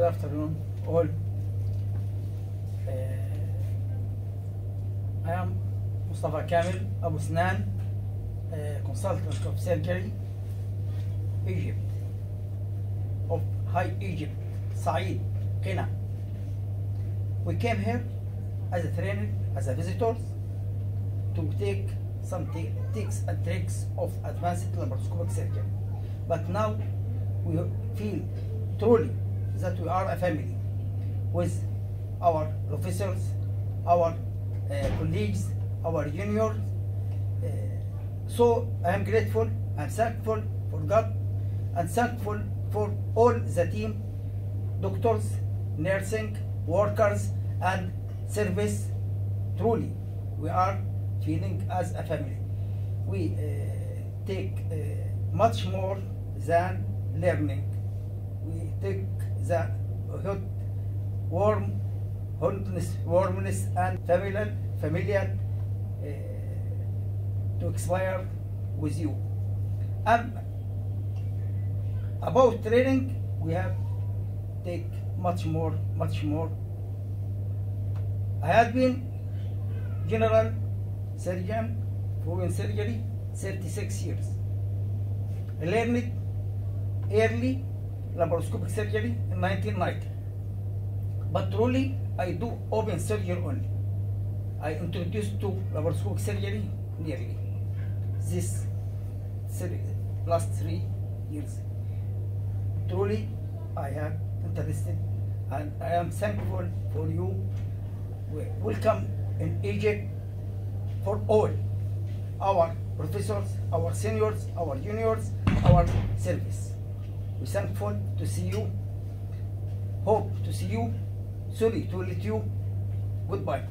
Good afternoon, all. Uh, I am Mustafa Kamil Abu Snan, uh, consultant of surgery, Egypt, of High Egypt, Said, Qina. We came here as a trainer, as a visitors, to take some tips and tricks of advanced laparoscopic surgery. But now we feel truly that we are a family with our professors, our uh, colleagues, our juniors. Uh, so I am grateful and thankful for God and thankful for all the team, doctors, nursing, workers, and service. Truly, we are feeling as a family. We uh, take uh, much more than learning. The hot, warm, hotness, warmness, and familiar, familiar uh, to expire with you. Um, about training, we have take much more, much more. I have been general surgeon for surgery 36 years. I learned early laparoscopic surgery in 1990. But truly, I do open surgery only. I introduced to laparoscopic surgery nearly this three, last three years. Truly, I am interested and I am thankful for you. Welcome in Egypt for all our professors, our seniors, our juniors, our service. We're thankful to see you. Hope to see you. Sorry to let you. Goodbye.